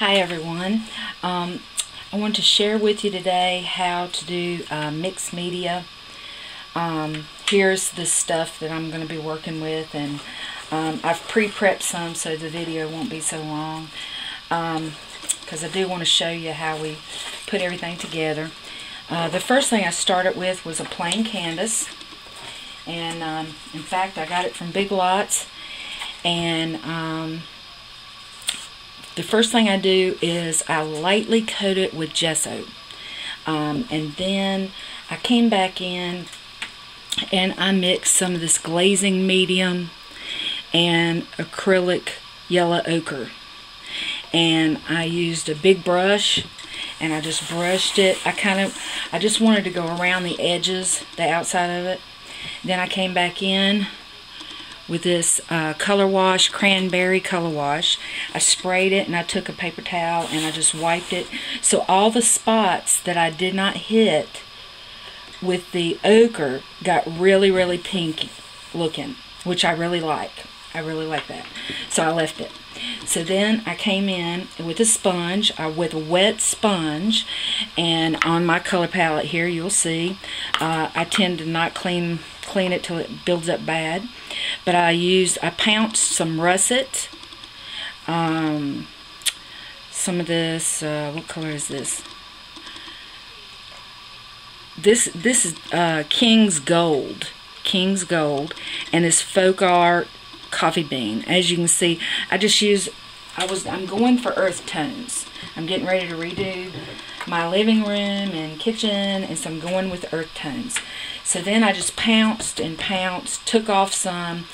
Hi everyone. Um, I want to share with you today how to do uh, mixed media. Um, here's the stuff that I'm going to be working with and um, I've pre-prepped some so the video won't be so long because um, I do want to show you how we put everything together. Uh, the first thing I started with was a plain canvas and um, in fact I got it from Big Lots and um, the first thing I do is I lightly coat it with gesso. Um, and then I came back in and I mixed some of this glazing medium and acrylic yellow ochre. And I used a big brush and I just brushed it. I kind of, I just wanted to go around the edges, the outside of it. Then I came back in with this uh, color wash, cranberry color wash. I sprayed it and I took a paper towel and I just wiped it. So all the spots that I did not hit with the ochre got really, really pink looking, which I really like. I really like that. So I left it. So then I came in with a sponge, uh, with a wet sponge, and on my color palette here you'll see uh, I tend to not clean clean it till it builds up bad. But I used, I pounced some russet, um, some of this, uh, what color is this? This, this is uh, King's Gold, King's Gold, and this Folk Art Coffee Bean. As you can see, I just use, I was, I'm going for earth tones. I'm getting ready to redo my living room and kitchen, and so I'm going with earth tones. So then I just pounced and pounced, took off some.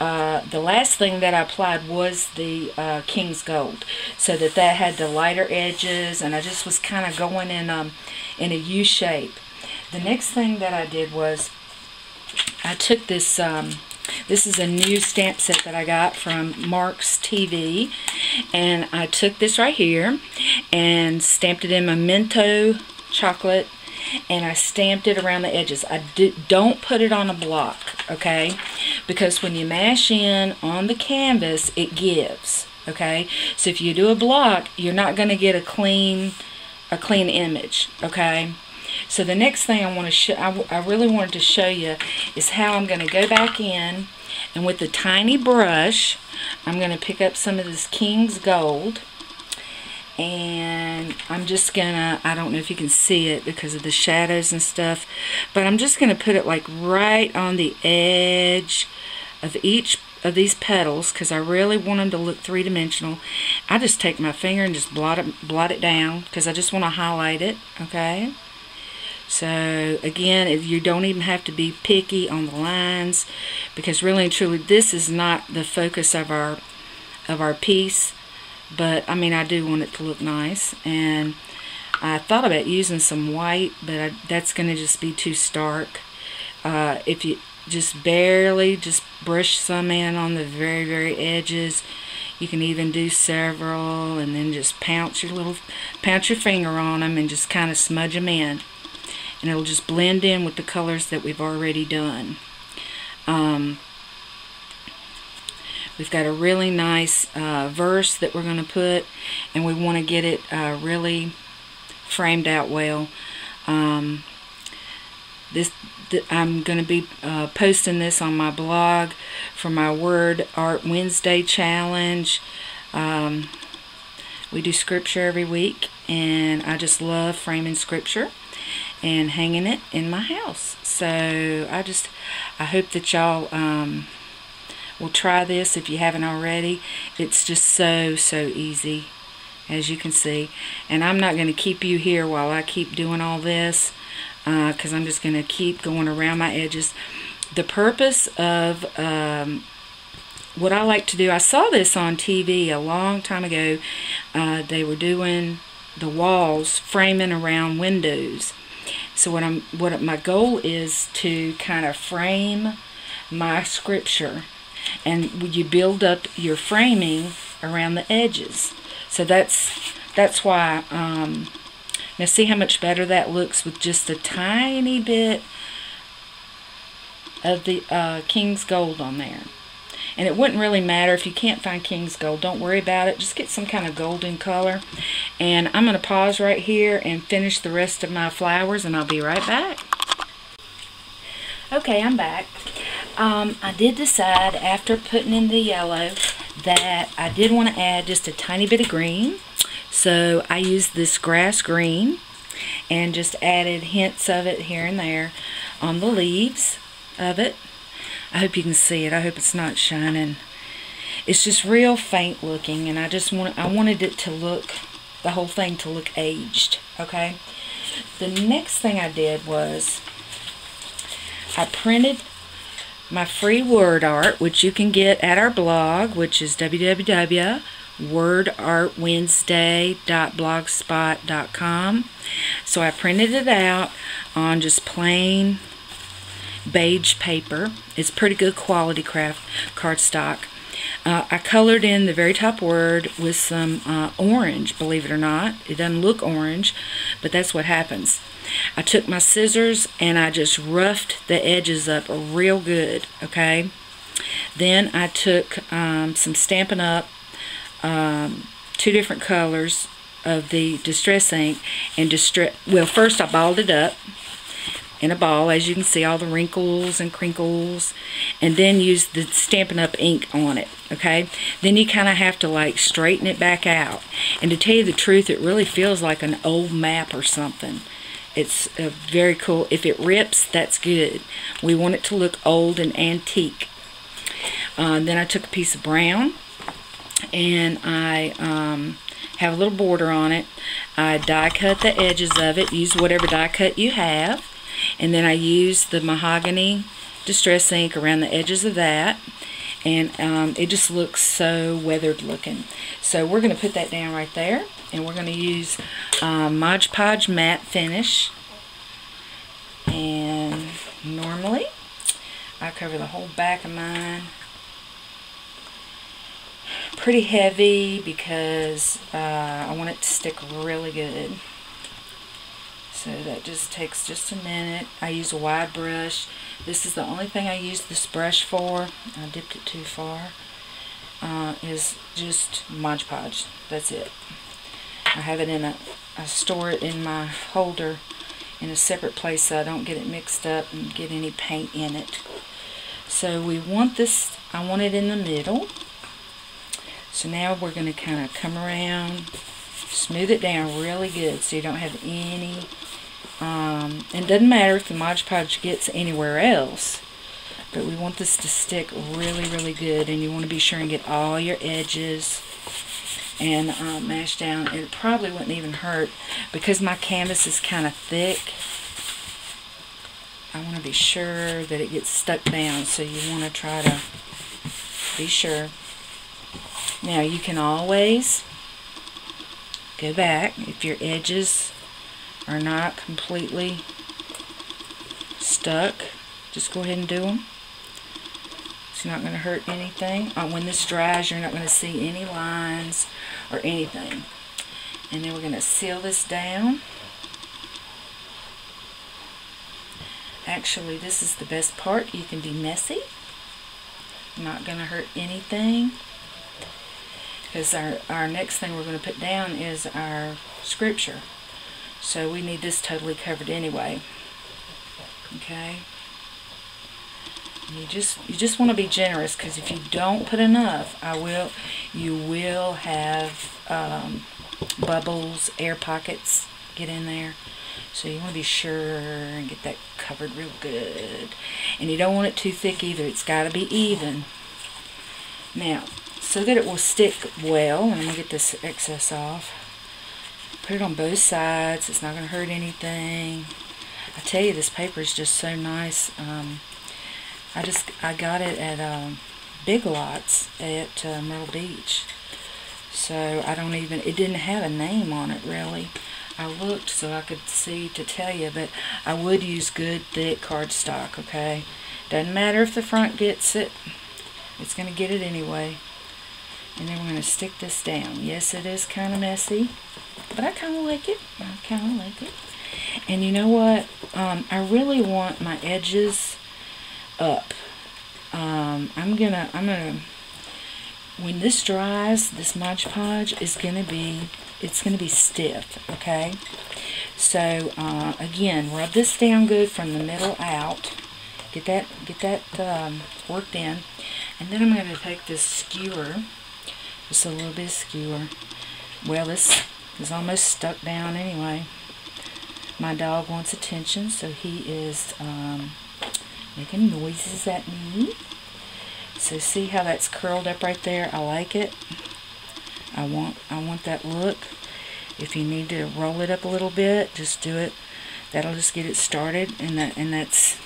Uh, the last thing that I applied was the uh, King's Gold, so that that had the lighter edges, and I just was kind of going in um, in a U shape. The next thing that I did was I took this um, this is a new stamp set that I got from Mark's TV. And I took this right here and stamped it in Memento chocolate and I stamped it around the edges. I do, don't put it on a block, okay? Because when you mash in on the canvas, it gives, okay? So if you do a block, you're not going to get a clean, a clean image, okay? So the next thing I want to show, I, I really wanted to show you is how I'm going to go back in and with the tiny brush, I'm going to pick up some of this King's Gold. And I'm just gonna I don't know if you can see it because of the shadows and stuff but I'm just gonna put it like right on the edge of each of these petals because I really want them to look three-dimensional. I just take my finger and just blot it blot it down because I just want to highlight it okay so again, if you don't even have to be picky on the lines because really and truly this is not the focus of our of our piece. But I mean, I do want it to look nice. And I thought about using some white, but I, that's going to just be too stark. Uh, if you just barely just brush some in on the very, very edges, you can even do several and then just pounce your little, pounce your finger on them and just kind of smudge them in and it'll just blend in with the colors that we've already done. Um, we've got a really nice uh, verse that we're going to put and we want to get it uh, really framed out well. Um, this th I'm going to be uh, posting this on my blog for my Word Art Wednesday challenge. Um, we do scripture every week and I just love framing scripture and hanging it in my house. So I just, I hope that y'all um, will try this if you haven't already. It's just so, so easy as you can see. And I'm not going to keep you here while I keep doing all this because uh, I'm just going to keep going around my edges. The purpose of um, what I like to do, I saw this on TV a long time ago. Uh, they were doing the walls framing around windows so what I'm what my goal is to kind of frame my scripture and you build up your framing around the edges. So that's that's why um, now see how much better that looks with just a tiny bit of the uh, King's Gold on there. And it wouldn't really matter if you can't find King's Gold. Don't worry about it. Just get some kind of golden color. And I'm going to pause right here and finish the rest of my flowers and I'll be right back. Okay, I'm back. Um, I did decide after putting in the yellow that I did want to add just a tiny bit of green. So I used this grass green and just added hints of it here and there on the leaves of it. I hope you can see it. I hope it's not shining. It's just real faint looking and I just want I wanted it to look the whole thing to look aged, okay? The next thing I did was I printed my free word art, which you can get at our blog, which is www.wordartwednesday.blogspot.com. So I printed it out on just plain beige paper. It's pretty good quality craft cardstock. Uh, I colored in the very top word with some uh, orange, believe it or not. It doesn't look orange, but that's what happens. I took my scissors and I just roughed the edges up real good, okay? Then I took um, some Stampin' Up, um, two different colors of the Distress ink, and distress. well, first I balled it up in a ball, as you can see all the wrinkles and crinkles, and then use the Stampin' Up ink on it, okay? Then you kind of have to like straighten it back out. And to tell you the truth, it really feels like an old map or something. It's uh, very cool. If it rips, that's good. We want it to look old and antique. Uh, then I took a piece of brown and I um, have a little border on it. I die cut the edges of it. Use whatever die cut you have. And then I use the mahogany distress ink around the edges of that. And um, it just looks so weathered looking. So we're going to put that down right there and we're going to use um, Mod Podge matte finish and normally I cover the whole back of mine pretty heavy because uh, I want it to stick really good so that just takes just a minute. I use a wide brush. This is the only thing I use this brush for. I dipped it too far. Uh, is just Mod Podge. That's it. I have it in a, I store it in my holder in a separate place so I don't get it mixed up and get any paint in it. So we want this, I want it in the middle. So now we're going to kind of come around, smooth it down really good so you don't have any, um, and it doesn't matter if the Mod Podge gets anywhere else. But we want this to stick really, really good and you want to be sure and get all your edges and uh, mash down. It probably wouldn't even hurt because my canvas is kind of thick. I want to be sure that it gets stuck down so you want to try to be sure. Now you can always go back if your edges are not completely stuck. Just go ahead and do them. It's not going to hurt anything. Uh, when this dries, you're not going to see any lines or anything. And then we're going to seal this down. Actually, this is the best part. You can be messy. Not going to hurt anything. Because our, our next thing we're going to put down is our scripture. So we need this totally covered anyway. Okay. You just you just want to be generous because if you don't put enough, I will you will have um, bubbles, air pockets get in there. So you want to be sure and get that covered real good. And you don't want it too thick either. It's got to be even. Now, so that it will stick well, and I'm going to get this excess off. Put it on both sides. It's not going to hurt anything. I tell you, this paper is just so nice. Um, I just I got it at um, Big Lots at uh, Myrtle Beach. So I don't even, it didn't have a name on it really. I looked so I could see to tell you, but I would use good thick cardstock, okay? Doesn't matter if the front gets it. It's going to get it anyway. And then we're going to stick this down. Yes, it is kind of messy, but I kind of like it. I kind of like it. And you know what? Um, I really want my edges up. um, I'm gonna, I'm gonna, when this dries, this Mod Podge is gonna be, it's gonna be stiff, okay? So, uh, again, rub this down good from the middle out. Get that, get that um, worked in. And then I'm gonna take this skewer, just a little bit of skewer. Well, this is almost stuck down anyway. My dog wants attention, so he is um, making noises at me. So see how that's curled up right there? I like it. I want I want that look. If you need to roll it up a little bit, just do it. That'll just get it started, and that and that's.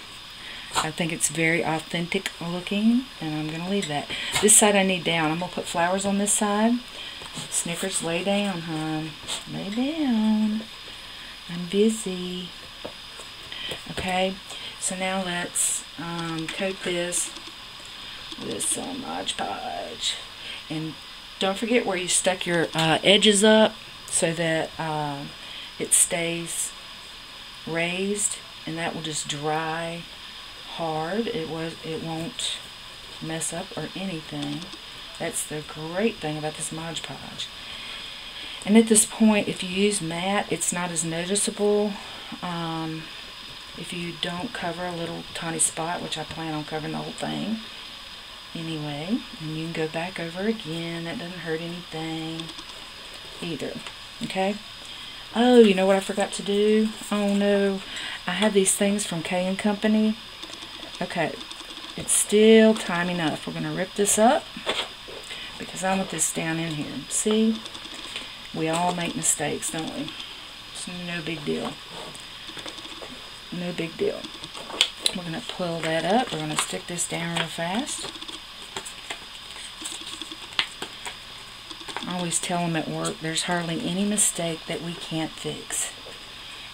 I think it's very authentic looking, and I'm gonna leave that. This side I need down. I'm gonna put flowers on this side. Snickers, lay down, hon. Lay down. I'm busy. Okay, so now let's um, coat this with some Mod Podge. And don't forget where you stuck your uh, edges up so that uh, it stays raised and that will just dry hard. It was it won't mess up or anything. That's the great thing about this Mod Podge. And at this point, if you use matte, it's not as noticeable. Um, if you don't cover a little tiny spot, which I plan on covering the whole thing anyway. And you can go back over again. That doesn't hurt anything either. Okay? Oh, you know what I forgot to do? Oh no. I have these things from K & Company. Okay. It's still time enough. We're going to rip this up because I want this down in here. See? We all make mistakes, don't we? It's no big deal. No big deal. We're going to pull that up. We're going to stick this down real fast. I always tell them at work, there's hardly any mistake that we can't fix.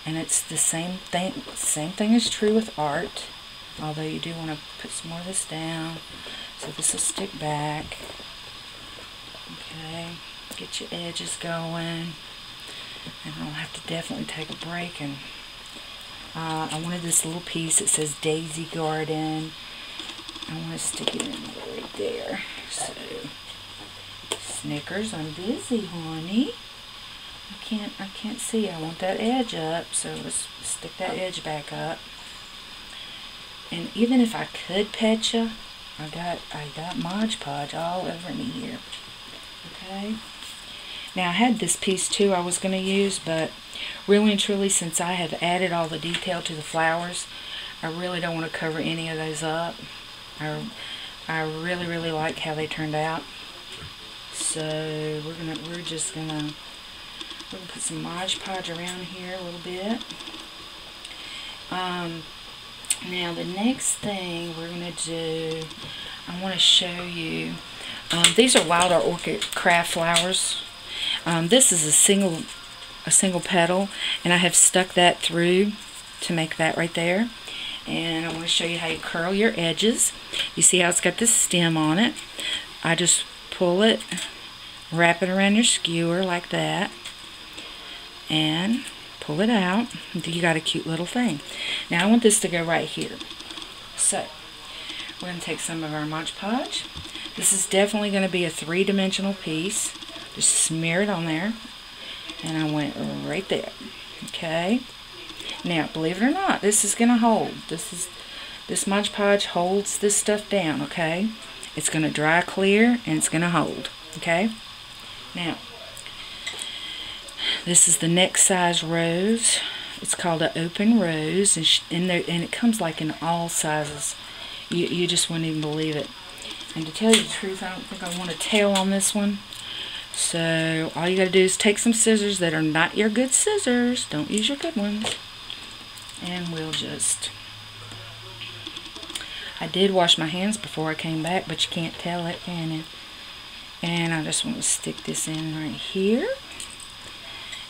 And it's the same thing, same thing is true with art. Although you do want to put some more of this down. So this will stick back. Get your edges going. And I'll have to definitely take a break. And uh, I wanted this little piece that says Daisy Garden. I want to stick it in right there. So, Snickers, I'm busy, honey. I can't, I can't see. I want that edge up, so let's stick that edge back up. And even if I could pet you, I got, I got Mod Podge all over me here. Okay. Now I had this piece too I was going to use, but really and truly since I have added all the detail to the flowers, I really don't want to cover any of those up. I, I really, really like how they turned out. So we're gonna, we're just gonna, we're gonna put some Mod Podge around here a little bit. Um, now the next thing we're gonna do, I want to show you. Um, these are Wilder Orchid craft flowers. Um, this is a single a single petal and I have stuck that through to make that right there. And I want to show you how you curl your edges. You see how it's got this stem on it? I just pull it wrap it around your skewer like that and pull it out. You got a cute little thing. Now I want this to go right here. So we're going to take some of our Mod Podge. This is definitely going to be a three-dimensional piece just smear it on there. And I went right there. Okay. Now, believe it or not, this is going to hold. This is this Mod Podge holds this stuff down, okay? It's going to dry clear and it's going to hold, okay? Now, this is the next size rose. It's called an open rose, and, and, there, and it comes like in all sizes. You, you just wouldn't even believe it. And to tell you the truth, I don't think I want a tail on this one. So all you got to do is take some scissors that are not your good scissors. Don't use your good ones. And we'll just... I did wash my hands before I came back, but you can't tell it, can you? And I just want to stick this in right here.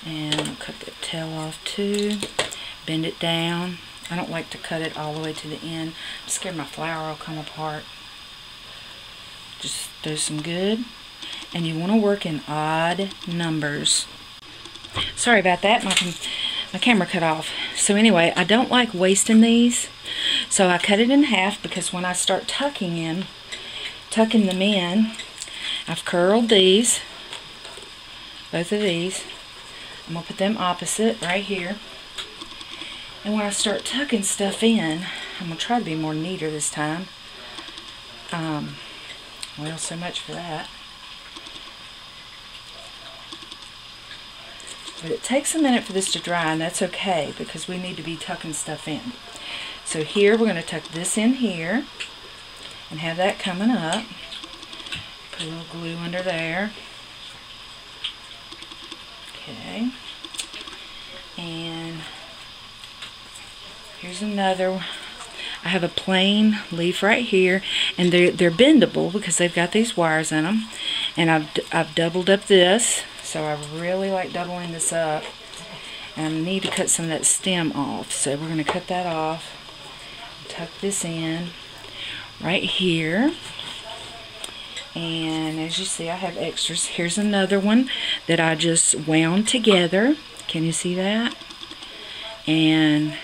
And cut the tail off too. Bend it down. I don't like to cut it all the way to the end. I'm scared my flower will come apart. Just do some good and you want to work in odd numbers. Sorry about that, my, my camera cut off. so anyway, I don't like wasting these. So I cut it in half because when I start tucking in, tucking them in, I've curled these, both of these. I'm going to put them opposite right here. And when I start tucking stuff in, I'm going to try to be more neater this time. Um, well, so much for that. But it takes a minute for this to dry, and that's okay because we need to be tucking stuff in. So here we're going to tuck this in here and have that coming up. Put a little glue under there. Okay. And here's another I have a plain leaf right here, and they're, they're bendable because they've got these wires in them. And I've, I've doubled up this so I really like doubling this up. And I need to cut some of that stem off. So we're going to cut that off. Tuck this in right here. And as you see, I have extras. Here's another one that I just wound together. Can you see that? And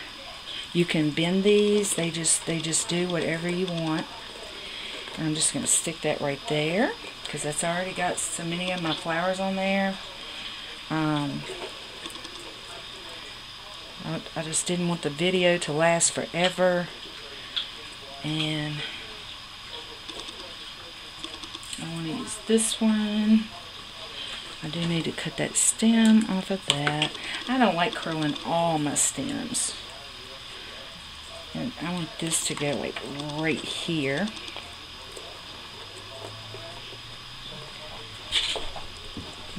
you can bend these. They just they just do whatever you want. And I'm just going to stick that right there because that's already got so many of my flowers on there. Um, I, I just didn't want the video to last forever. And I want to use this one. I do need to cut that stem off of that. I don't like curling all my stems. And I want this to go like right here.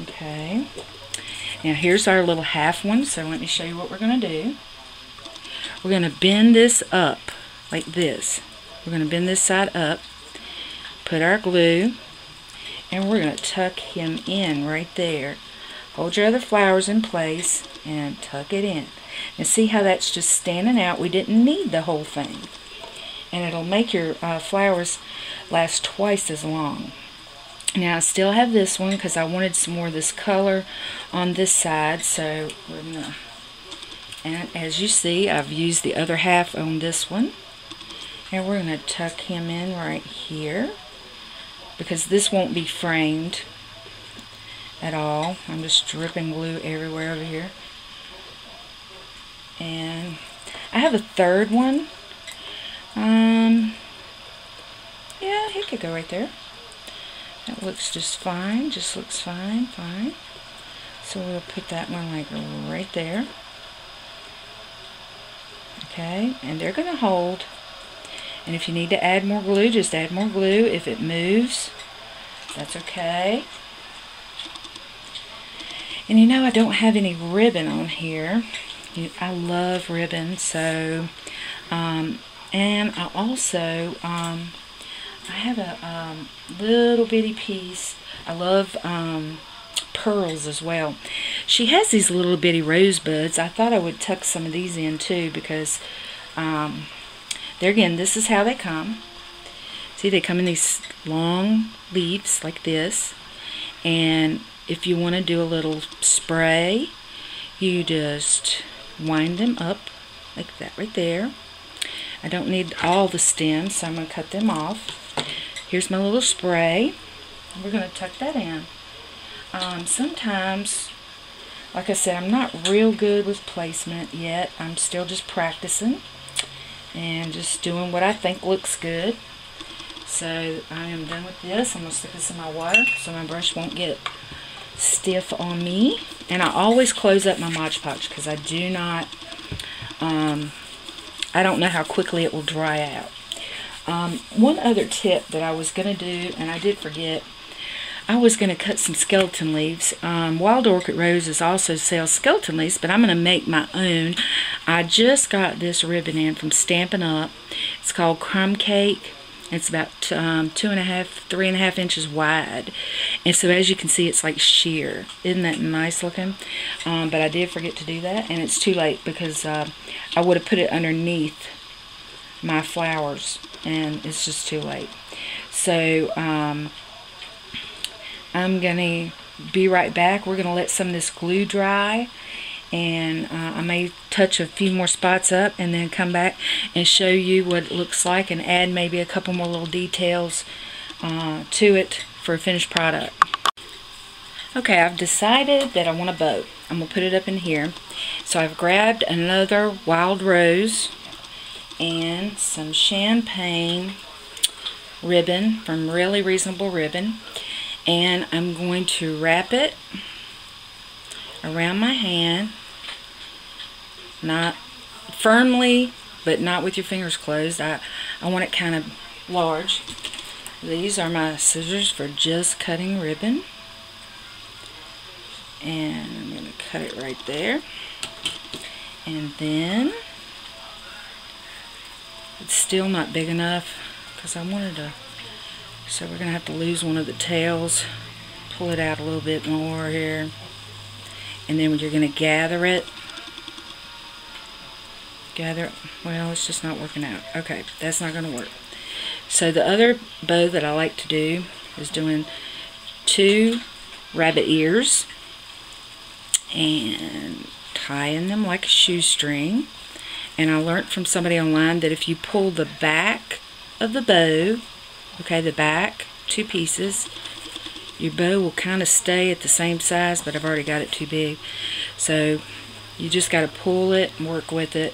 Okay. Now here's our little half one, so let me show you what we're going to do. We're going to bend this up like this. We're going to bend this side up, put our glue, and we're going to tuck him in right there. Hold your other flowers in place and tuck it in. And see how that's just standing out? We didn't need the whole thing. And it'll make your uh, flowers last twice as long. Now I still have this one because I wanted some more of this color on this side. So we're gonna, and as you see, I've used the other half on this one. And we're going to tuck him in right here because this won't be framed at all. I'm just dripping glue everywhere over here. And I have a third one. Um, yeah, he could go right there. That looks just fine, just looks fine, fine. So we'll put that one like right there. Okay, and they're going to hold. And if you need to add more glue, just add more glue. If it moves, that's okay. And you know I don't have any ribbon on here. I love ribbon, so, um, and I also, um, I have a um, little bitty piece. I love um, pearls as well. She has these little bitty rosebuds. I thought I would tuck some of these in too because um, there again, this is how they come. See, they come in these long leaves like this. And if you want to do a little spray, you just wind them up like that right there. I don't need all the stems, so I'm going to cut them off. Here's my little spray. We're going to tuck that in. Um, sometimes, like I said, I'm not real good with placement yet. I'm still just practicing and just doing what I think looks good. So I am done with this. I'm going to stick this in my water so my brush won't get stiff on me. And I always close up my Mod Podge because I do not, um, I don't know how quickly it will dry out. Um, one other tip that I was going to do, and I did forget, I was going to cut some skeleton leaves. Um, Wild Orchid Roses also sells skeleton leaves, but I'm going to make my own. I just got this ribbon in from Stampin' Up. It's called Crumb Cake. It's about um, two and a half, three and a half inches wide. And so as you can see, it's like sheer. Isn't that nice looking? Um, but I did forget to do that, and it's too late because uh, I would have put it underneath my flowers and it's just too late. So um, I'm going to be right back. We're going to let some of this glue dry and uh, I may touch a few more spots up and then come back and show you what it looks like and add maybe a couple more little details uh, to it for a finished product. Okay, I've decided that I want a bow. I'm going to put it up in here. So I've grabbed another wild rose and some champagne ribbon from Really Reasonable Ribbon. And I'm going to wrap it around my hand not firmly, but not with your fingers closed. I, I want it kind of large. These are my scissors for just cutting ribbon. And I'm going to cut it right there. And then, it's still not big enough because I wanted to, so we're going to have to lose one of the tails. Pull it out a little bit more here. And then you're going to gather it gather well it's just not working out okay that's not going to work so the other bow that I like to do is doing two rabbit ears and tying them like a shoestring and I learned from somebody online that if you pull the back of the bow okay the back two pieces your bow will kind of stay at the same size but I've already got it too big so you just got to pull it and work with it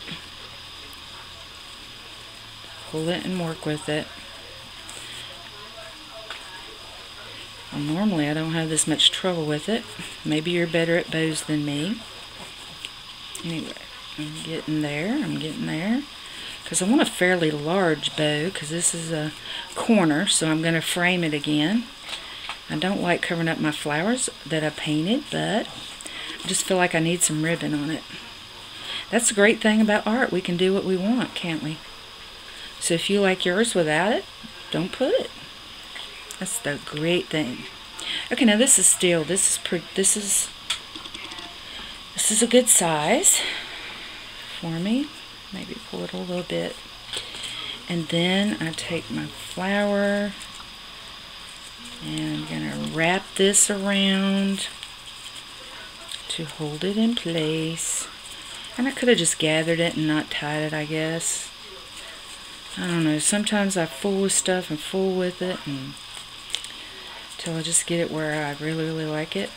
pull it and work with it. Well, normally I don't have this much trouble with it. Maybe you're better at bows than me. Anyway, I'm getting there. I'm getting there. Because I want a fairly large bow because this is a corner, so I'm going to frame it again. I don't like covering up my flowers that I painted, but I just feel like I need some ribbon on it. That's the great thing about art. We can do what we want, can't we? So if you like yours without it, don't put it. That's the great thing. Okay, now this is still, this is, this is, this is a good size for me. Maybe pull it a little bit. And then I take my flower and I'm going to wrap this around to hold it in place. And I could have just gathered it and not tied it, I guess. I don't know, sometimes I fool with stuff and fool with it and until I just get it where I really, really like it.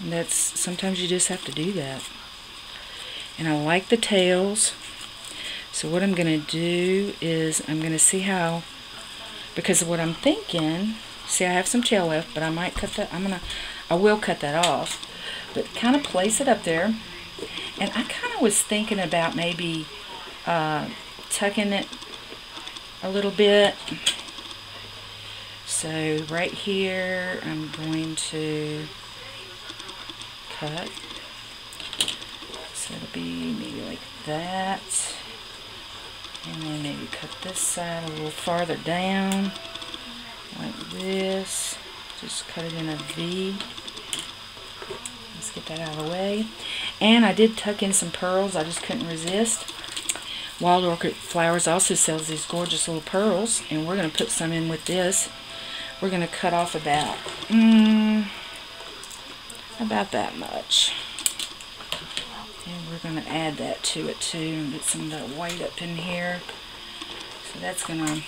And that's, sometimes you just have to do that. And I like the tails. So what I'm going to do is I'm going to see how, because of what I'm thinking, see I have some tail left, but I might cut that, I'm going to, I will cut that off. But kind of place it up there. And I kind of was thinking about maybe uh, tucking it a little bit. So right here, I'm going to cut. It'll be maybe like that. And then maybe cut this side a little farther down, like this. Just cut it in a V. Let's get that out of the way. And I did tuck in some pearls. I just couldn't resist. Wild Orchid Flowers also sells these gorgeous little pearls, and we're going to put some in with this. We're going to cut off about, mm, about that much. We're going to add that to it too, and get some of that white up in here. So that's going to,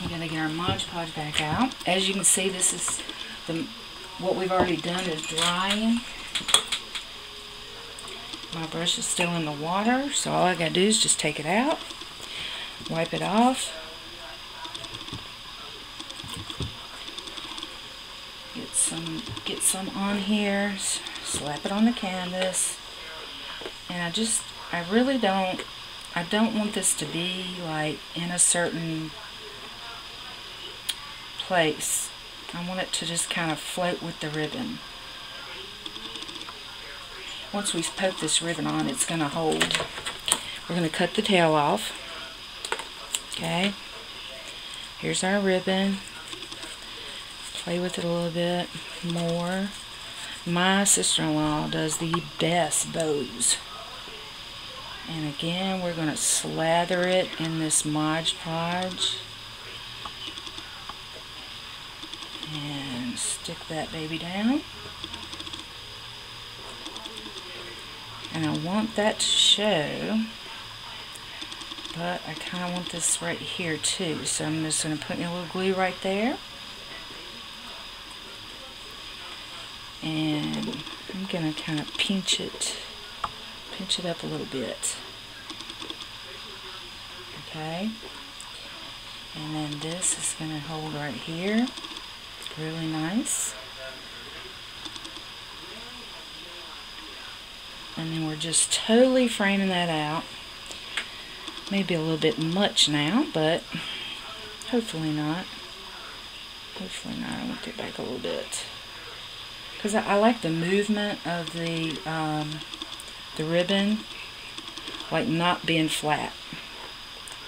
we're going to get our Mod Podge back out. As you can see, this is the, what we've already done is drying. My brush is still in the water, so all I gotta do is just take it out, wipe it off, get some get some on here, slap it on the canvas, and I just I really don't I don't want this to be like in a certain place. I want it to just kind of float with the ribbon once we poke this ribbon on, it's going to hold. We're going to cut the tail off. Okay. Here's our ribbon. Play with it a little bit more. My sister-in-law does the best bows. And again, we're going to slather it in this Mod Podge. And stick that baby down. And I want that to show. But I kind of want this right here too. So I'm just going to put a little glue right there. And I'm going to kind of pinch it, pinch it up a little bit. Okay. And then this is going to hold right here. It's really nice. And then we're just totally framing that out. Maybe a little bit much now, but hopefully not. Hopefully not. I want it back a little bit. Because I, I, like the movement of the, um, the ribbon, like not being flat.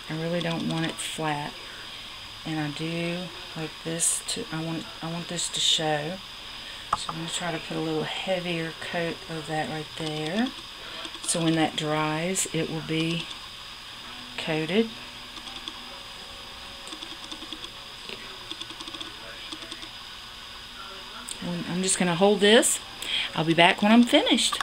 I really don't want it flat. And I do like this to, I want, I want this to show. So I'm going to try to put a little heavier coat of that right there. So when that dries, it will be coated. I'm just going to hold this. I'll be back when I'm finished.